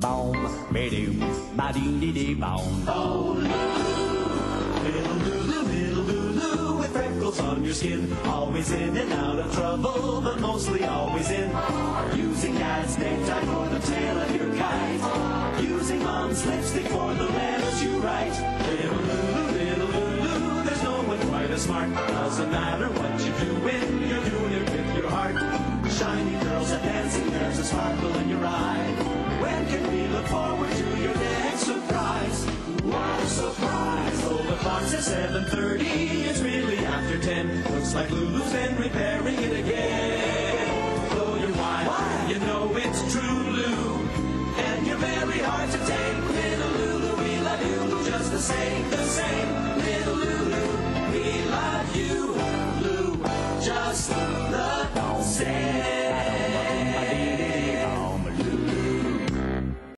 Boom, ba-doom, ba-dee-dee-dee, boom. Lulu, little Lulu, little Lulu, with freckles on your skin. Always in and out of trouble, but mostly always in. Using dad's necktie for the tail of your kite. Using mom's lipstick for the letters you write. Little Lulu, little Lulu, there's no one quite as smart. Doesn't matter what you do when you're doing it with your heart. Shiny curls and dancing nerves, a sparkle in your eye. so high. The clock's at 7.30, it's really after 10. Looks like Lulu's been repairing it again. Blow your wine, Why? you know it's true, Lou. And you're very hard to tame. Little Lulu, we love you just the same, the same. Little Lulu, we love you, Lou, just the same.